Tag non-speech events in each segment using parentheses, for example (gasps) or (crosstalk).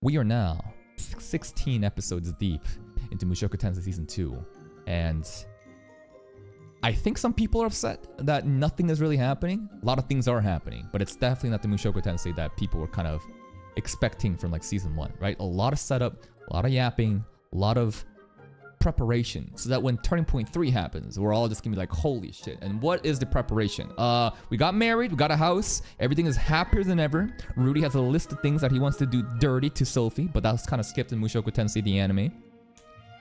we are now 16 episodes deep into Mushoku Tensei Season 2. And I think some people are upset that nothing is really happening. A lot of things are happening, but it's definitely not the Mushoku Tensei that people were kind of expecting from like Season 1, right? A lot of setup, a lot of yapping, a lot of preparation. So that when turning point three happens we're all just gonna be like holy shit. And what is the preparation? Uh we got married we got a house everything is happier than ever. Rudy has a list of things that he wants to do dirty to sophie but that was kind of skipped in mushoku tensei the anime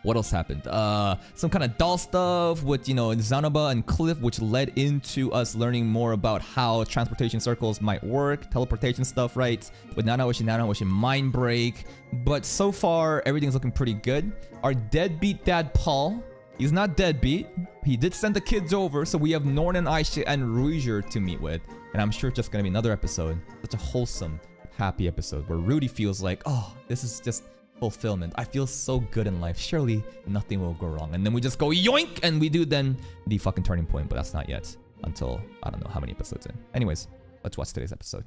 what else happened? Uh, some kind of doll stuff with, you know, Zanoba and Cliff, which led into us learning more about how transportation circles might work, teleportation stuff, right? With Nanahoshi, Nanahoshi Mind Break. But so far, everything's looking pretty good. Our deadbeat dad, Paul, he's not deadbeat. He did send the kids over, so we have Norn and Aisha and Ruijerd to meet with. And I'm sure it's just gonna be another episode. Such a wholesome, happy episode where Rudy feels like, oh, this is just fulfillment. I feel so good in life. Surely nothing will go wrong. And then we just go yoink and we do then the fucking turning point, but that's not yet until I don't know how many episodes in. Anyways, let's watch today's episode.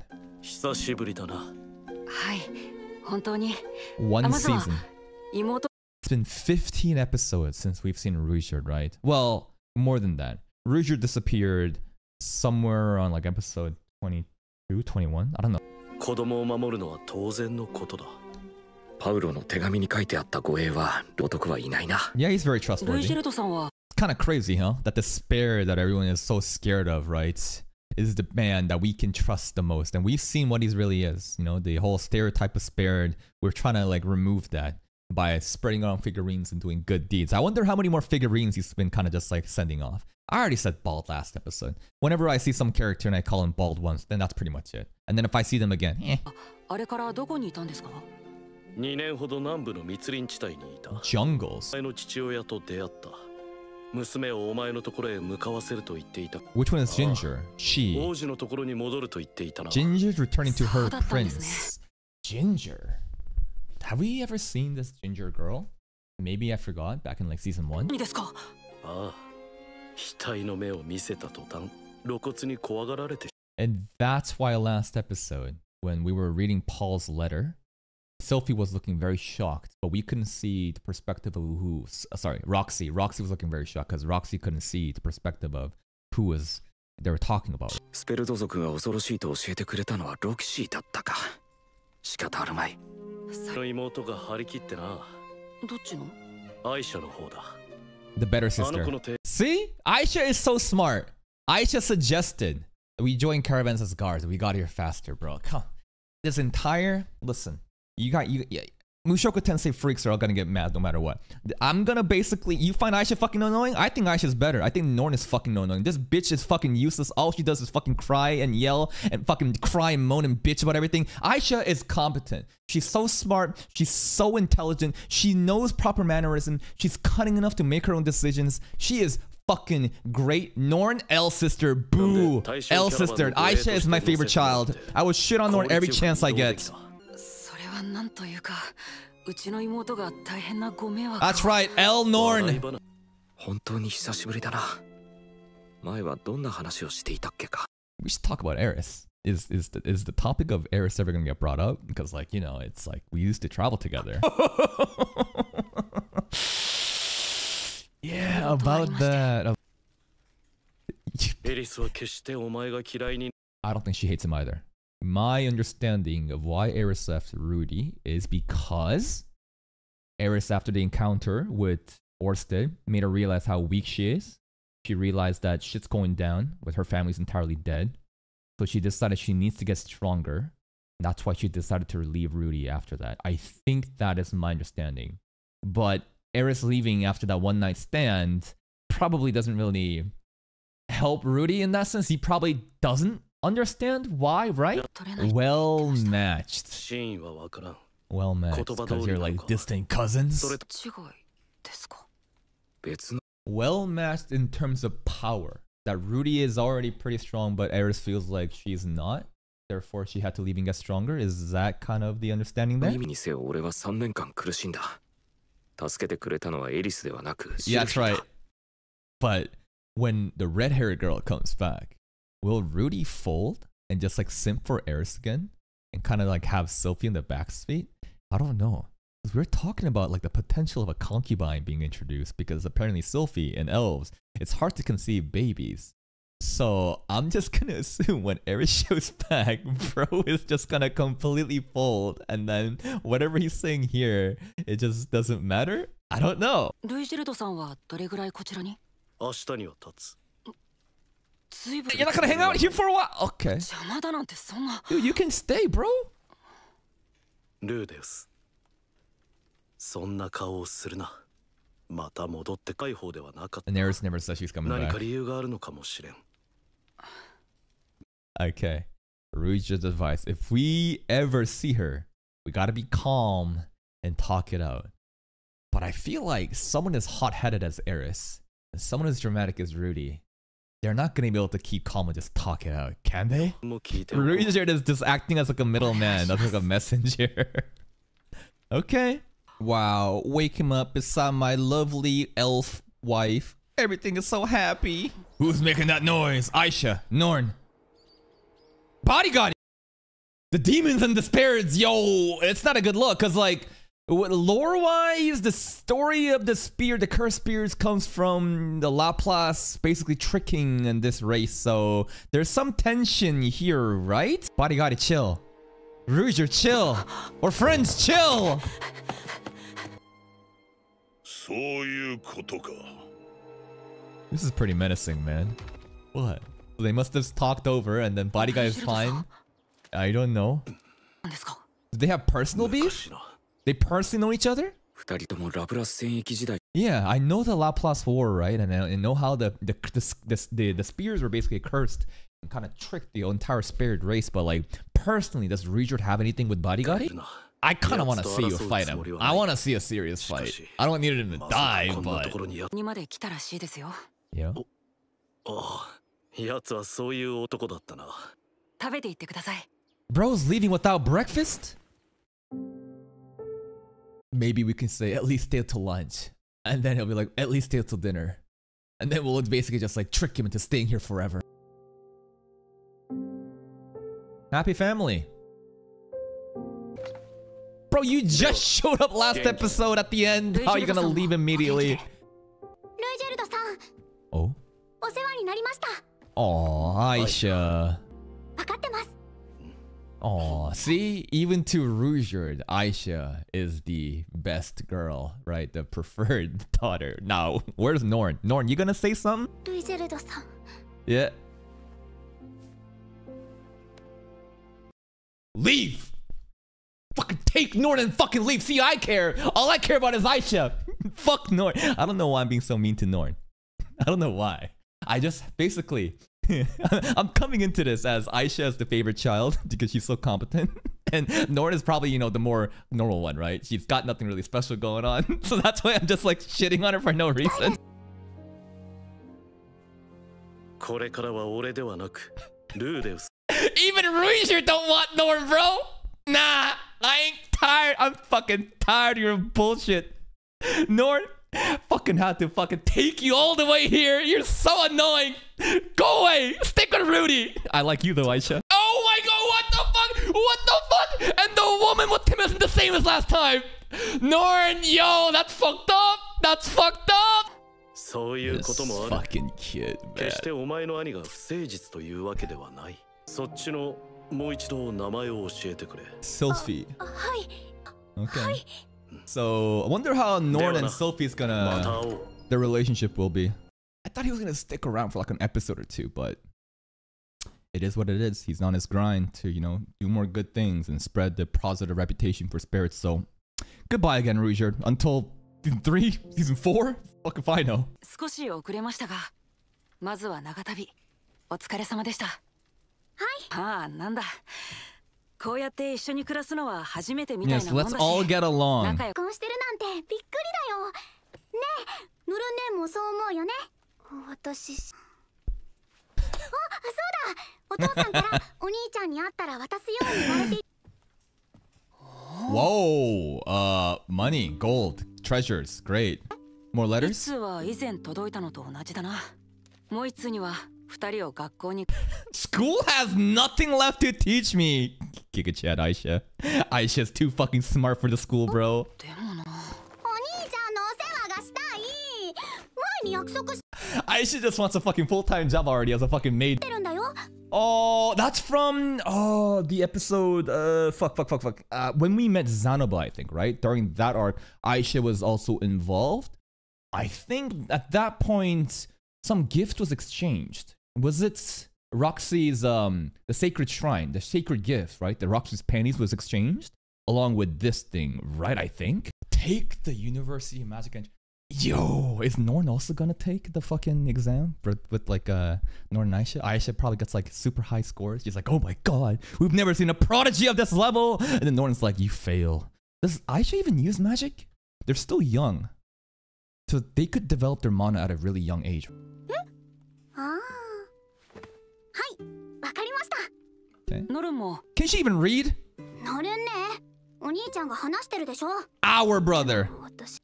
One season. It's been 15 episodes since we've seen Ruijerd, right? Well, more than that. Ruijerd disappeared somewhere on like episode 22, 21? I don't know. Yeah, he's very trustworthy. ルイジェルトさんは kind of crazy, huh? That despair that everyone is so scared of, right? Is the man that we can trust the most. And we've seen what he really is. You know, the whole stereotype of Superd. We're trying to like remove that by spreading around figurines and doing good deeds. I wonder how many more figurines he's been kind of just like sending off. I already said bald last episode. Whenever I see some character and I call him bald once, then that's pretty much it. And then if I see them again, eh. Ah, あれからどこにいたんですか2年ほど南部の密林地帯にいた jungles. 前の父親と出会った娘をお前のところへ向かわせると言っていた Which one is Ginger? She. 王子のところに戻ると言っていたな Ginger's returning to her そうだったんですね。 prince. Ginger. Have we ever seen this Ginger girl? Maybe I forgot back in like season one. 何ですかああ額の目を見せた途端露骨に怖がられて And that's why last episode, when we were reading Paul's letter, Sophie was looking very shocked, but we couldn't see the perspective of who. uh, Sorry, Roxy. Roxy was looking very shocked because Roxy couldn't see the perspective of who was they were talking about. スペルト族が恐ろしいと教えてくれたのはロキシーだったか仕方あるまいさの妹が張り切ってなどっちのアイシャの方だ The better あの sister. 子の手 See? Aisha is so smart. Aisha suggested that we join caravans as guards. We got here faster, bro. Come. This entire listen, you got you yeah. Mushoku Tensei freaks are all gonna get mad no matter what. I'm gonna basically you find Aisha fucking annoying? I think Aisha's better. I think Norn is fucking annoying. This bitch is fucking useless. All she does is fucking cry and yell and fucking cry and moan and bitch about everything. Aisha is competent. She's so smart. She's so intelligent. She knows proper mannerism. She's cunning enough to make her own decisions. She is fucking great. Norn L sister, boo. L sister. Aisha is my favorite child. I will shit on Norn every chance I get. それはなんというかうちの妹が大変なご迷惑を That's right, L Norn. 話本当に久しぶりだな前はどんな話をしていたっけか We should talk about Eris. Is is the, is the topic of Eris ever gonna get brought up? Because like you know, it's like we used to travel together. yeah, about that. エリスは決してお前が嫌いに I don't think she hates him either. My understanding of why Eris left Rudy is because Eris, after the encounter with Orsted, made her realize how weak she is. She realized that shit's going down, with her family's entirely dead. So she decided she needs to get stronger. That's why she decided to leave Rudy after that. I think that is my understanding. But Eris leaving after that one night stand probably doesn't really help Rudy in that sense. He probably doesn't Understand why, right? Well matched. Well matched, because you're like distant cousins. Well matched in terms of power. That Rudy is already pretty strong, but Eris feels like she's not. Therefore, she had to leave and get stronger. Is that kind of the understanding there? Yeah, that's right. But when the red-haired girl comes back, will Rudy fold and just like simp for Eris again? And kind of like have Sophie in the back seat? I don't know. 'Cause We're talking about like the potential of a concubine being introduced because apparently Sylphie and elves, it's hard to conceive babies. So I'm just (laughs) gonna assume when Eris shows (laughs) back, bro is just gonna completely fold, and then whatever he's saying here, it just doesn't matter. I don't know. ルイジェルドさんはどれぐらいこちらに明日には立つず いやだから hang out here for a while! Okay. 邪魔だなんてそんな。Dude, you can stay, bro! And there's never said she's coming back. Okay. Ruijerd's advice. If we ever see her, we gotta be calm and talk it out. But I feel like someone as hot headed as Eris, and someone as dramatic as Rudy, they're not gonna be able to keep calm and just talk it out, can they? Wizard is just acting as like a middleman, that's like a messenger. (laughs) okay. Wow, wake him up beside my lovely elf wife. Everything is so happy. Who's making that noise? Aisha, Norn. Badigadi! The demons and the spirits, yo! It's not a good look, cause like, Lore-wise, the story of the spear, the cursed spears, comes from the Laplace basically tricking in this race, so there's some tension here, right? Badigadi, chill. Rouge, chill. (gasps) We're friends, chill! This is pretty menacing, man. What? They must have talked over and then body is fine? I don't know. Do they have personal beef? They personally know each other? Yeah, I know the Laplace War, right? And I know how the the the, the, the spears were basically cursed and kind of tricked the entire spirit race. But like personally, does Richard have anything with Badigadi? I kind of want to see you fight him. I want to see a serious fight. I don't need him to die, but. Yeah. Oh. Oh, やつはそういう男だったな。食べていってください。Bro's leaving without breakfast? maybe we can say at least stay till lunch. And then he'll be like, at least stay till dinner. And then we'll basically just like trick him into staying here forever. Happy family. Bro, you just showed up last episode at the end. How are you gonna leave immediately? Oh? Oh, Aisha. Oh, see, even to Ruijerd, Aisha is the best girl, right? The preferred (laughs) daughter. Now, where's Norn? Norn, you gonna say something? Yeah. Leave! Fucking take Norn and fucking leave. See, I care. All I care about is Aisha. (laughs) Fuck Norn. I don't know why I'm being so mean to Norn. (laughs) I don't know why. I just basically (laughs) I'm coming into this as Aisha is the favorite child (laughs) because she's so competent. (laughs) And Norn is probably, you know, the more normal one, right? She's got nothing really special going on. So that's why I'm just like shitting on her for no reason. Even Ruijerd don't want Norn, bro! Nah, I ain't tired. I'm fucking tired of your bullshit. Norn, (laughs) fucking had to fucking take you all the way here. You're so annoying. Go away. Stick with Rudy. I like you though, Aisha. Oh my god, what the fuck? What the fuck? And the woman with Tim isn't the same as last time. Norn, yo, that's fucked up. That's fucked up. そういうこともある。Kid, Sylphie. はい。so I wonder how Norn and Sophie's gonna their relationship will be. I thought he was gonna stick around for like an episode or two, but it is what it is. He's on his grind to, you know, do more good things and spread the positive reputation for spirits. So goodbye again, Ruijerd. Until season three, (laughs) season four? Fuck if I know. 少し遅れましたが、まずは長旅。お疲れ様でした。はい。ああ、なんだ。こうやって一緒に暮らすのは初めてみたい Yes, なもん let's だ all し get along. 結仲良く婚してるなんてびっくりだよ。ねえヌルネもそう思うよね。私。しあそうだ。お父さんからお兄ちゃんに会ったら渡すように言われてい Whoa, uh, money, gold, treasures, great. More 一 letters? 通は以前届いたのと同じだな。もう一通には School has nothing left to teach me. Giga chat, Aisha. Aisha's too fucking smart for the school, bro. Aisha just wants a fucking full-time job already as a fucking maid. Oh, that's from oh the episode uh fuck fuck fuck fuck uh, when we met Zanoba, I think right during that arc Aisha was also involved. I think at that point some gift was exchanged. Was it Roxy's um the sacred shrine, the sacred gift, right? The Roxy's panties was exchanged along with this thing, right? I think. Take the University of Magic and Yo, is Norn also gonna take the fucking exam for, with like uh Norn Aisha? Aisha probably gets like super high scores. She's like, oh my god, we've never seen a prodigy of this level. And then Norn's like, you fail. Does Aisha even use magic? They're still young. So they could develop their mana at a really young age. はいわかりましたノルンも Can she even read? 乗るんねお兄ちゃんが話してるでしょ Our brother. 私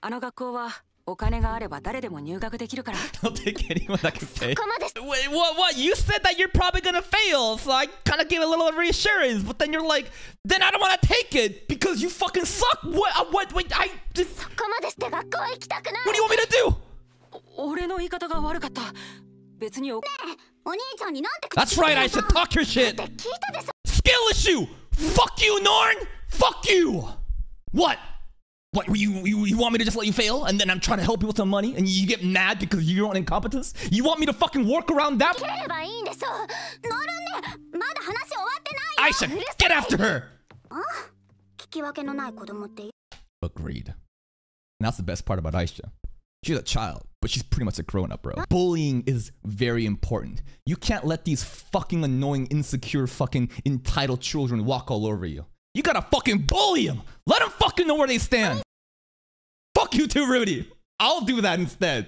あの学校はお金があれば誰でも入学できるから I'll take anyone that can pay. ここまで Wait, what? What? You said that you're probably gonna fail, so I kind of gave a little reassurance. But then you're like, then I don't want to take it because you fucking suck. What? Uh, what? Wait, I. This, ここまでして学校行きたくない what do you want me to do? 俺の言い方が悪かった別におお兄ちゃんになんて口 that's right, I said talk your shit. Skill issue. Fuck you, Norn. Fuck you. What? What, you, you, you want me to just let you fail and then I'm trying to help you with some money and you get mad because you're on incompetence? You want me to fucking work around that? Aisha, get after her! Agreed. And that's the best part about Aisha. She's a child, but she's pretty much a grown up, bro. Bullying is very important. You can't let these fucking annoying, insecure, fucking entitled children walk all over you. You gotta fucking bully them. Let them fucking know where they stand. Fuck you too, Rudy. I'll do that instead.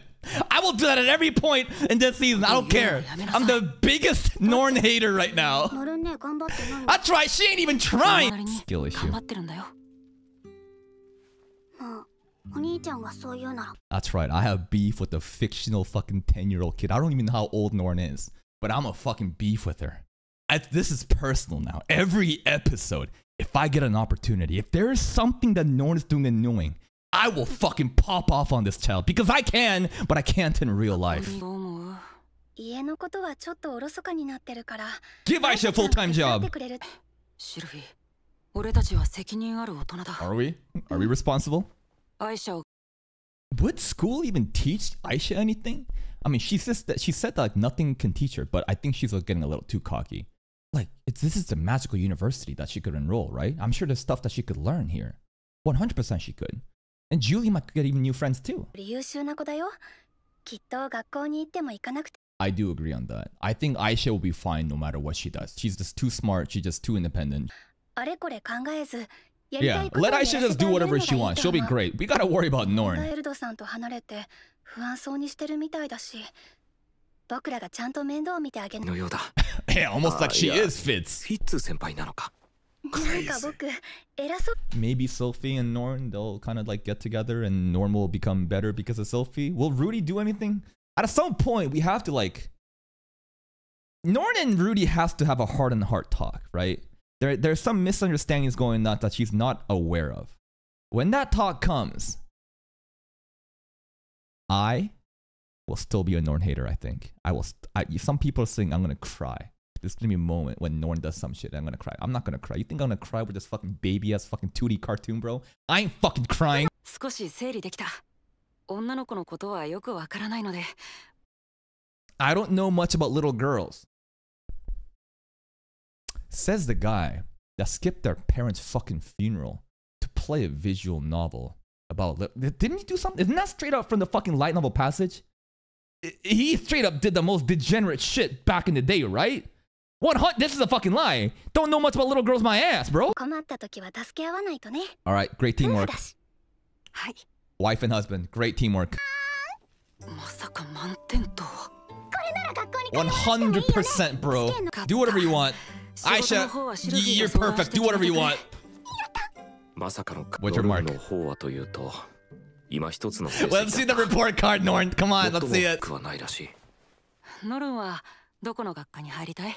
I will do that at every point in this season. I don't care. I'm the biggest Norn hater right now. (laughs) That's right. She ain't even trying. Skill issue. That's right, I have beef with the fictional fucking 10 year old kid. I don't even know how old Norn is, but I'm a fucking beef with her. I, this is personal now. Every episode, if I get an opportunity, if there is something that Norn is doing annoying, I will fucking pop off on this child because I can, but I can't in real life. Give Aisha a full time job. Are we? Are we responsible? アイシャを Would school even teach Aisha anything? I mean, she says that she said that like nothing can teach her, but I think she's like, getting a little too cocky. Like, it's, this is a magical university that she could enroll, right? I'm sure there's stuff that she could learn here. 100% she could. And Julie might get even new friends too. 優秀な子だよきっと学校に行っても行かなくて I do agree on that. I think Aisha will be fine no matter what she does. She's just too smart. She's just too independent. あれこれ考えずやりた Yeah, いことを let やら Aisha せて just do あげるの whatever がいい she wants. と She'll be 思う great. We gotta worry about ワ Norn. エルドさんと離れて不安そうにしてるみたいだし僕らがちゃんと面倒を見てあげるのようだ (laughs) Yeah, almost like she Ah, yeah. is Fitz. フィッツ先輩なのかなんか僕偉そう Maybe Sophie and Norn, they'll kind of like get together and Norn will become better because of Sophie. Will Rudy do anything? At some point, we have to like. Norn and Rudy has to have a heart and heart talk, right? There, there's some misunderstandings going on that she's not aware of. When that talk comes, I will still be a Norn hater, I think. I will. St- I, some people are saying I'm gonna cry. There's gonna be a moment when Norn does some shit. I'm gonna cry. I'm not gonna cry. You think I'm gonna cry with this fucking baby ass fucking 2D cartoon, bro? I ain't fucking crying. 少し整理できた女の子のことはよくわからないので I don't know much about little girls. Says the guy that skipped their parents' fucking funeral to play a visual novel about. Didn't he do something? Isn't that straight up from the fucking light novel passage? He straight up did the most degenerate shit back in the day, right? One hunt. This is a fucking lie. Don't know much about little girls, my ass, bro. All right, great teamwork. Wife and husband, great teamwork. 100% bro. Do whatever you want. 仕事の Aisha, 方はシルフィー you're が相談 perfect. して Do whatever you 決め want. てくれまさかの What's your ノ mark? ルンの方はというと今一つの成 Let's see the 績だった report card, Norn. Come on, 最 let's も see 多 it. くはないらしい ノルンはどこの学科に入りたい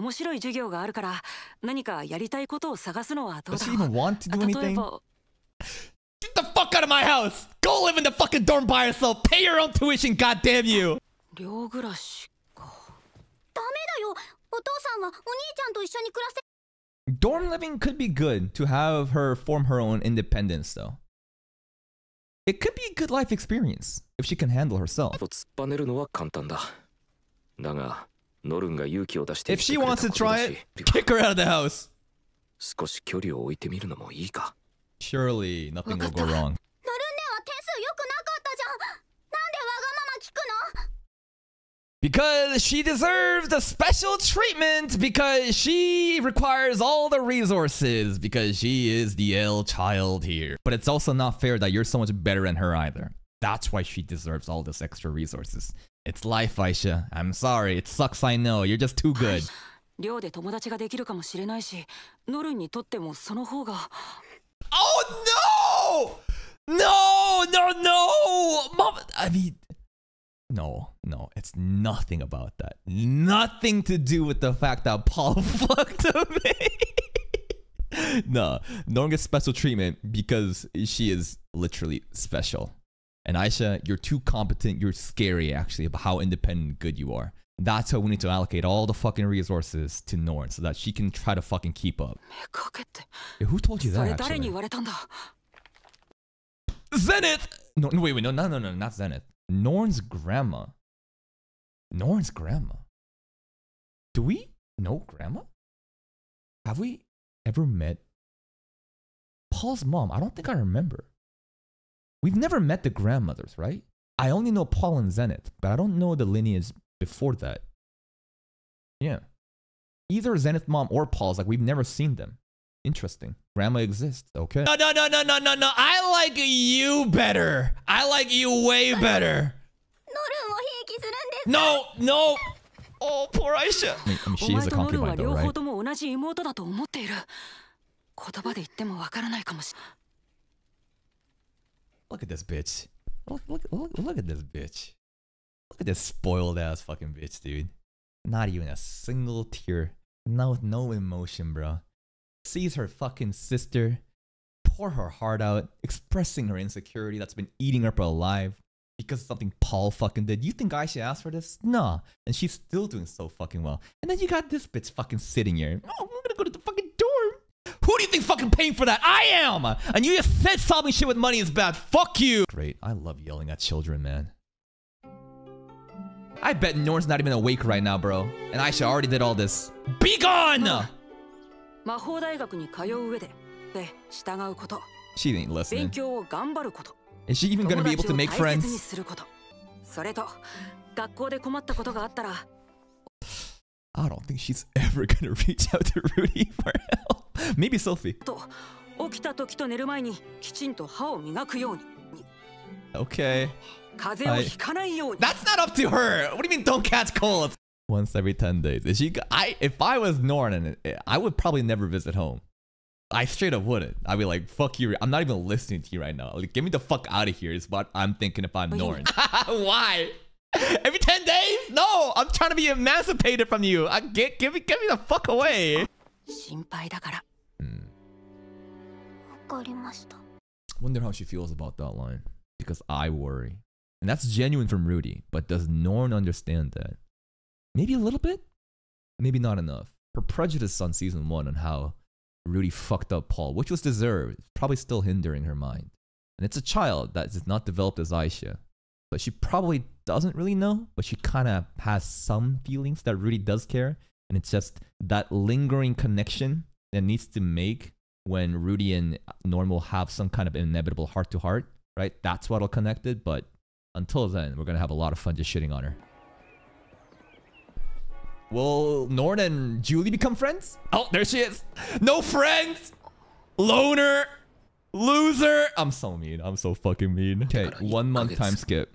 面白い授業があるから何かやりたいことを探すのはどう Does だ she ろ even want to do う例え anything? ば Get the fuck out of my house! Go live in the fucking dorm by yourself! Pay your own tuition, goddamn you! 寮暮らしかダメだよ Dorm living could be good to have her form her own independence, though. It could be a good life experience if she can handle herself. If she wants to try it, kick her out of the house. Surely nothing will go wrong. Because she deserves the special treatment because she requires all the resources because she is the L child here. But it's also not fair that you're so much better than her either. That's why she deserves all this extra resources. It's life, Aisha. I'm sorry. It sucks, I know. You're just too good. 寮で友達ができるかもしれないしノルンにとってもその方が Oh no! No, no, no! Mom, I mean, no, no, it's nothing about that. Nothing to do with the fact that Paul (laughs) fucked me. (laughs) no, Norn gets special treatment because she is literally special. And Aisha, you're too competent. You're scary, actually, about how independent and good you are. That's how we need to allocate all the fucking resources to Norn so that she can try to fucking keep up. Hey, who told you that? Actually? Zenith! No, no, wait, wait, no, no, no, no, not Zenith. Norn's grandma. Norn's grandma. Do we know grandma? Have we ever met Paul's mom? I don't think I remember. We've never met the grandmothers, right? I only know Paul and Zenith, but I don't know the lineage before that. Yeah. Either Zenith mom or Paul's, like, we've never seen them. Interesting. Grandma exists. Okay. No, no, no, no, no, no, no. I like you better. I like you way better. ノルンをひいきするんです No, no. Oh, poor Aisha. I mean, I mean お she 前 is a とノルンは concubine, though, 両方 right? とも同じ妹だと思っている言葉で言ってもわからないかもし Look at this bitch. Look, look, look, look at this bitch. Look at this spoiled ass fucking bitch, dude. Not even a single tear. No, no emotion, bro. Sees her fucking sister pour her heart out, expressing her insecurity that's been eating her up alive because of something Paul fucking did. You think I should ask for this? Nah. And she's still doing so fucking well. And then you got this bitch fucking sitting here. Oh, I'm gonna go to the fucking dorm. Who do you think fucking paying for that? I am! And you just said solving shit with money is bad. Fuck you! Great. I love yelling at children, man. I bet Norn's not even awake right now, bro. And Aisha already did all this. Be gone! 魔法大学に通う上でで従うこと She ain't 勉 listening. 強を頑張ること Is she even 友 gonna be able 達 to を make 大切に friends? することそれと学校で困ったことがあったら I don't think she's ever gonna reach out to Rudy for help. Maybe Sophie. と起きた時と寝る前にきちんと歯を磨くように Okay. (laughs) 風邪をひかないように That's not up to her. What do you mean don't catch colds? once every 10 days. If she, I, if I was Norn, I would probably never visit home. I straight up wouldn't. I'd be like, fuck you. I'm not even listening to you right now. Like, get me the fuck out of here is what I'm thinking if I'm Norn. (laughs) (laughs) Why? Every 10 days? No, I'm trying to be emancipated from you. I get, give me, give me the fuck away. Mm. Wonder how she feels about that line. Because I worry. And that's genuine from Rudy, but does Norn understand that? Maybe a little bit? Maybe not enough. Her prejudice on season one on how Rudy fucked up Paul, which was deserved, probably still hindering her mind. And it's a child that is not developed as Aisha. But she probably doesn't really know, but she kind of has some feelings that Rudy does care. And it's just that lingering connection that needs to make when Rudy and Norn will have some kind of inevitable heart to heart, right? That's what'll connect it. But until then, we're gonna have a lot of fun just shitting on her. Will Norn and Julie become friends? Oh, there she is. No friends. Loner. Loser. I'm so mean. I'm so fucking mean. Okay, one month time skip.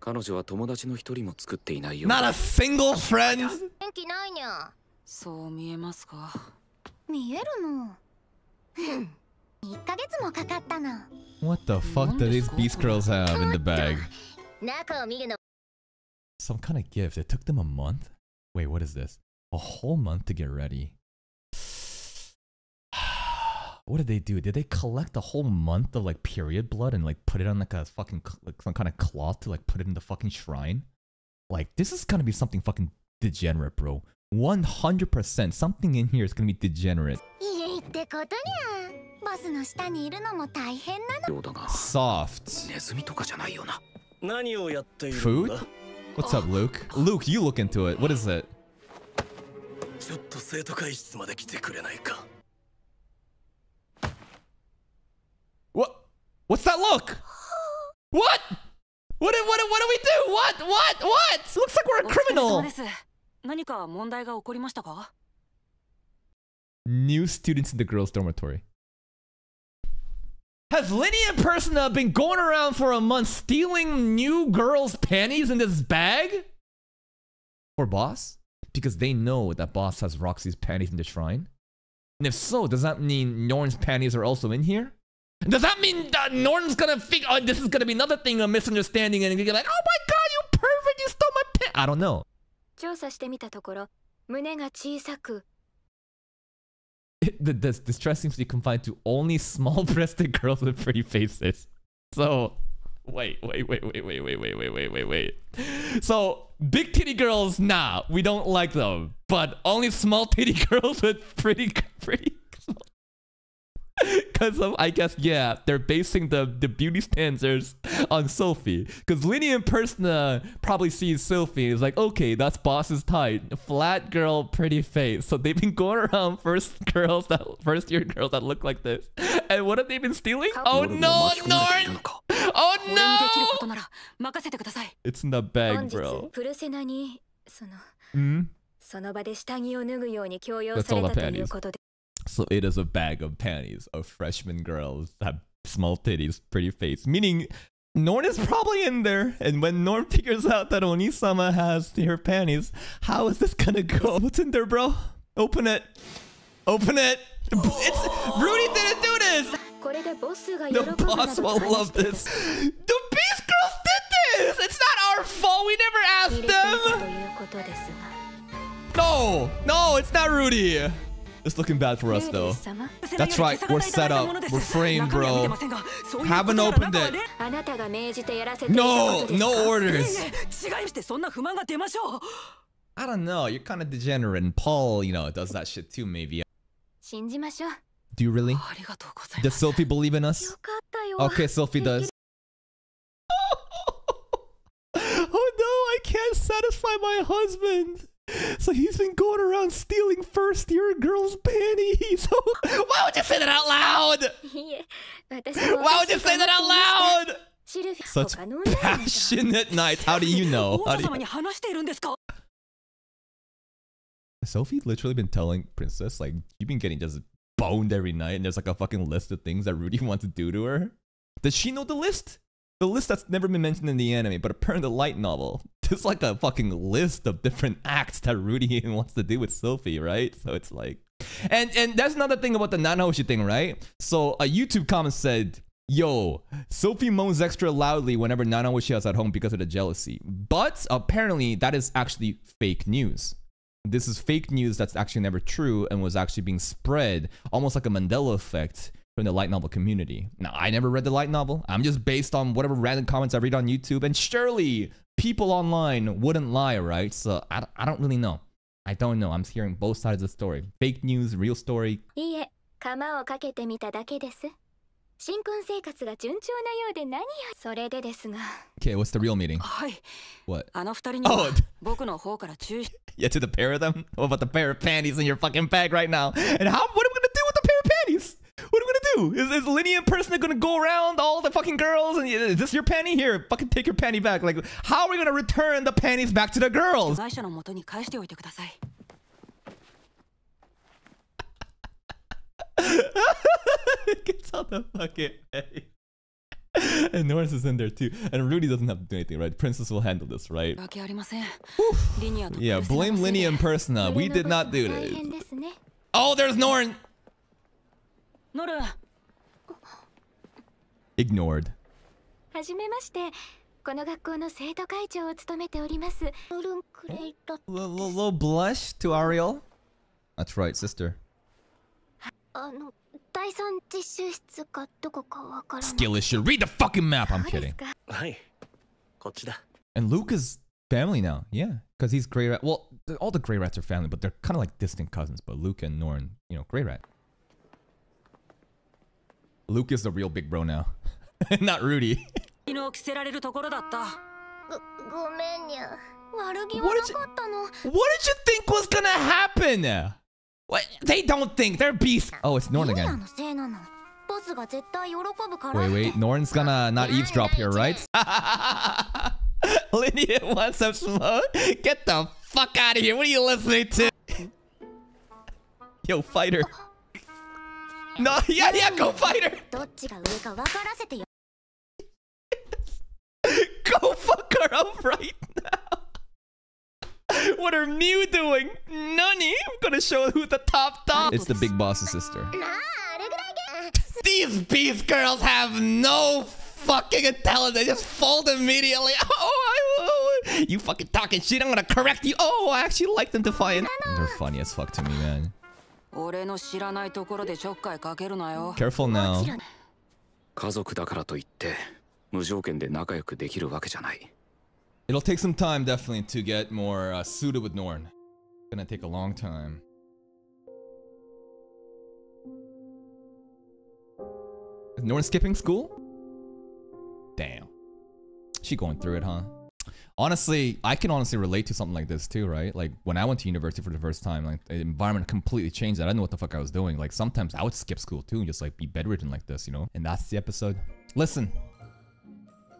彼女は友達の一人も作っていないよ Not a single friend. (laughs) 元気ないにゃそう見えますか見えるの1ヶ月もかかったの What the fuck do these Beast Girls have in the bag? (laughs) 中を見るの some kind of gift. It took them a month. Wait, what is this? A whole month to get ready. (sighs) what did they do? Did they collect a whole month of like period blood and like put it on like a fucking like some kind of cloth to like put it in the fucking shrine? Like this is gonna be something fucking degenerate, bro. 100% something in here is gonna be degenerate. Soft. Food? だ What's up, Luke? Luke, you look into it. What is it? ちょっと生徒会室まで来てくれないか What? What's that look? What? What did, what did, what do we do? What? What? What? Looks like we're お a 疲れ様 criminal. です何か問題が起こりましたか New students in the girls' dormitory. Has Linia Pursena been going around for a month stealing new girls' panties in this bag? For boss? Because they know that boss has Roxy's panties in the shrine. And if so, does that mean Norn's panties are also in here? Does that mean that Norn's gonna think Oh, this is gonna be another thing, a misunderstanding, and you're like, oh my god, you pervert, you stole my pen. I don't know. 調査してみたところ、胸が小さく (laughs) the, this distress seems to be confined to only small-breasted (laughs) girls with pretty faces. So, wait, wait, wait, wait, wait, wait, wait, wait, wait, wait, wait. So, big titty girls, nah, we don't like them. But only small (laughs) titty girls with pretty, pretty. (laughs) Because of, I guess, yeah, they're basing the, the beauty standards on Sophie. Because Linia probably sees Sophie and is like, okay, that's boss's type. Flat girl, pretty face. So they've been going around first (laughs) girls that first year girls that look like this. And what have they been stealing? Oh no, Norn! Oh no! It's in the bag, bro. Mm? That's all. So it is a bag of panties of freshman girls that small titties, pretty face. Meaning, Norn is probably in there, and when Norn figures out that Onisama has her panties, how is this gonna go? (laughs) What's in there, bro? Open it. Open it. It's Rudy didn't do this. The boss will love this. The Beast Girls did this. It's not our fault. We never asked them. No, no, it's not Rudy. It's looking bad for us, though. That's right, we're set up. We're framed, bro. Haven't opened it. No, no orders. I don't know, you're kind of degenerate. And Paul, you know, does that shit too, maybe. Do you really? Does Sophie believe in us? Okay, Sophie does. (laughs) oh no, I can't satisfy my husband. So he's been going around stealing first year girls' panties. (laughs) Why would you say that out loud? Why would you say that out loud? Such passionate nights. How do you know? How do you... Sophie literally been telling Princess, like, you've been getting just boned every night, and there's like a fucking list of things that Rudy (laughs) wants to do to her. Does she know the list? The list that's never been mentioned in the anime, but apparently the light novel. There's like a fucking list of different (laughs) acts that Rudy (laughs) wants to do with Sophie, right? So it's like, and and that's another thing about the Nanahoshi thing, right? So a YouTube comment said, "Yo, Sophie moans extra loudly whenever Nanahoshi is at home because of the jealousy." But apparently that is actually fake news this is fake news that's actually never true and was actually being spread almost like a Mandela effect from the light novel community. Now, I never read the light novel. I'm just based on whatever random comments I read on YouTube, and surely people online wouldn't lie, right? So I, I don't really know. I don't know. I'm hearing both sides of the story. Fake news, real story. いいえ釜をかけてみただけです新婚生活が順調なようで何よそれでですが Okay, what's the real meaning? はい。 What? あの二人には Oh, 僕の方から注意し yeah, to the pair of them? What about the pair of panties in your fucking bag right now? And how? do? Is, is Linia Pursena gonna go around all the fucking girls and is this your panty? Here, fucking take your panty back. Like, how are we gonna return the panties back to the girls? (laughs) Gets out the fucking and Norris is in there too. And Rudy doesn't have to do anything, right? Princess will handle this, right? yeah, blame Linia and Pursena. We did not do this. Oh, there's Norn! ignored. はじめまして。この学校の生徒会長を務めております。ロルンクレイト。Little blush to Ariel. That's right, sister. あの第三実習室かどこかわからない。Skill issue. Read the fucking map. I'm kidding. はい。こっちだ。And Luke is family now. Yeah, because he's Greyrat. Well, all the Greyrats are family, but they're kind of like distant cousins. But Luke and Norn, you know, Greyrat. Luke is the real big bro now. (laughs) Not Rudy. (laughs) what did you, what did you think was gonna happen? What? They don't think. They're beasts. Oh, it's Norn again. Wait, wait. Norn's gonna not eavesdrop here, right? (laughs) Lydia wants some smoke? Get the fuck out of here. What are you listening to? Yo, fighter. No, (laughs) yeah, yeah, go fighter. (laughs) go fuck her up right now. what are Mew doing? Nani? I'm gonna show who the top top. It's the big boss's sister. These beast girls have no fucking intelligence. They just fold immediately. (laughs) Oh, I, oh, you fucking talking shit. I'm gonna correct you. Oh, I actually like them defiant. They're funny as fuck to me, man. 俺の知らないところでちょっかいかけるなよ Careful も now. 家族だからといって無条件で仲良くできるわけじゃない It'll take some time, definitely, to get more uh, suited with Norn. Gonna take a long time. Is Norn skipping school? Damn. She going through it, huh? Honestly, I can honestly relate to something like this too, right? Like when I went to university for the first time, like the environment completely changed. I didn't know what the fuck I was doing. Like sometimes I would skip school too and just like be bedridden like this, you know? And that's the episode. Listen,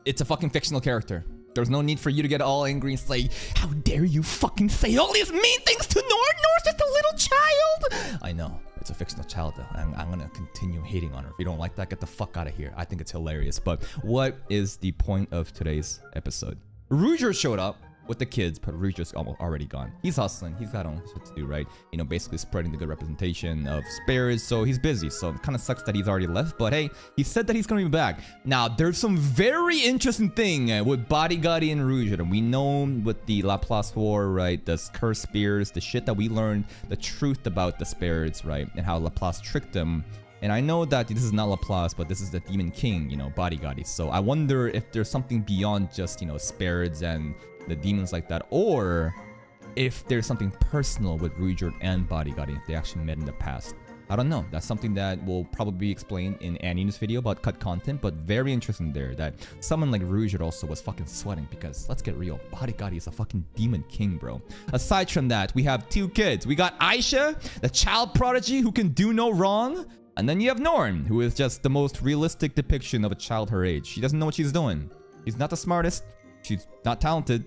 it's a fucking fictional character. There's no need for you to get all angry and say, How dare you fucking say all these mean things to Norn? Norn's just a little child! I know. It's a fictional child, though. I'm, I'm gonna continue hating on her. If you don't like that, get the fuck out of here. I think it's hilarious. But what is the point of today's episode? Ruijerd showed up with the kids, but Ruijerd's almost already gone. He's hustling. He's got own shit to do, right? You know, basically spreading the good representation of spirits. So he's busy. So it kind of sucks that he's already left. But hey, he said that he's gonna be back. Now, there's some very interesting thing uh, with Badigadi and Ruijerd. And we know with the Laplace War, right? The cursed spirits, the shit that we learned, the truth about the spirits, right? And how Laplace tricked them. And I know that this is not Laplace, but this is the Demon King, you know, Badigadi. So I wonder if there's something beyond just, you know, spirits and the demons like that, or if there's something personal with Ruijerd and Badigadi, if they actually met in the past. I don't know. That's something that will probably be explained in Annie's video about cut content, but very interesting there that someone like Ruijerd also was fucking sweating because let's get real, Badigadi is a fucking demon king, bro. Aside from that, we have two kids. We got Aisha, the child prodigy who can do no wrong, and then you have Norn, who is just the most realistic depiction of a child her age. She doesn't know what she's doing. She's not the smartest. She's not talented.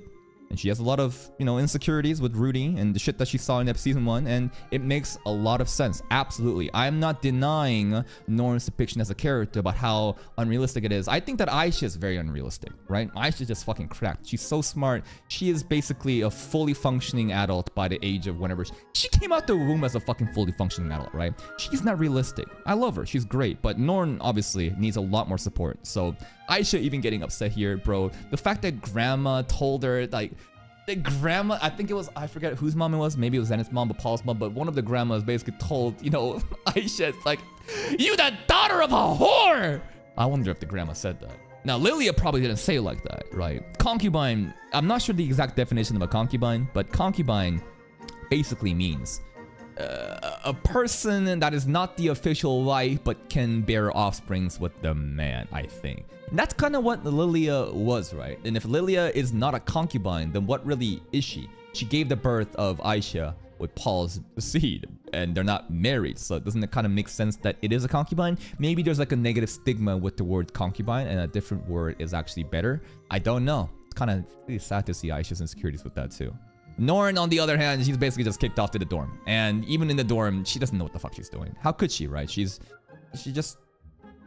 And she has a lot of, you know, insecurities with Rudy and the shit that she saw in season one. And it makes a lot of sense. Absolutely. I'm not denying Norn's depiction as a character about how unrealistic it is. I think that Aisha is very unrealistic, right? Aisha just fucking cracked. She's so smart. She is basically a fully functioning adult by the age of whenever she, she came out the womb as a fucking fully functioning adult, right? She's not realistic. I love her. She's great. But Norn obviously needs a lot more support. So Aisha even getting upset here, bro. The fact that grandma told her, like, the grandma, I think it was, I forget whose mom it was. Maybe it was Zenith's mom, but Paul's mom. But one of the grandmas basically told, you know, (laughs) Aisha, it's like, you the daughter of a whore. I wonder if the grandma said that. Now, Lilia probably didn't say it like that, right? Concubine, I'm not sure the exact definition of a concubine, but concubine basically means a person that is not the official wife but can bear offsprings with the man, I think. And that's kind of what Lilia was, right? And if Lilia is not a concubine, then what really is she? She gave the birth of Aisha with Paul's seed, and they're not married, so doesn't it kind of make sense that it is a concubine? Maybe there's like a negative stigma with the word concubine, and a different word is actually better. I don't know. It's kind of really sad to see Aisha's insecurities with that too. Norn, on the other hand, she's basically just kicked off to the dorm. And even in the dorm, she doesn't know what the fuck she's doing. How could she, right? She's she just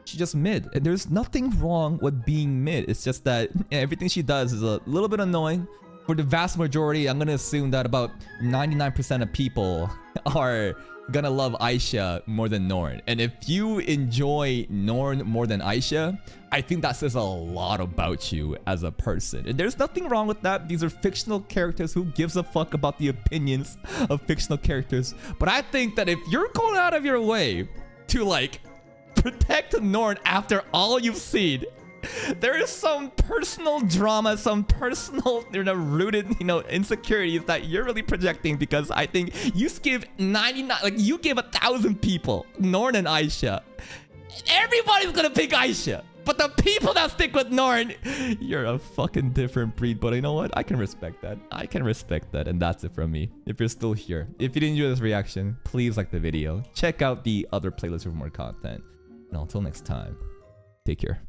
She just mid. And there's nothing wrong with being mid. It's just that (laughs) everything she does is a little bit annoying. For the vast majority, I'm gonna assume that about 99% of people (laughs) are gonna love Aisha more than Norn. And if you enjoy Norn more than Aisha, I think that says a lot about you as a person. And there's nothing wrong with that. These are fictional characters. Who gives a fuck about the opinions of fictional characters? But I think that if you're going out of your way to like protect Norn after all you've seen, (laughs) there is some personal drama, some personal, you know, rooted, you know, insecurities that you're really projecting because I think you give 99, like you give a thousand people, Norn and Aisha. Everybody's gonna pick Aisha. But the people that stick with Norn, you're a fucking different breed. But you know what? I can respect that. I can respect that. And that's it from me. If you're still here, if you didn't enjoy this reaction, please like the video. Check out the other playlist for more content. And until next time, take care.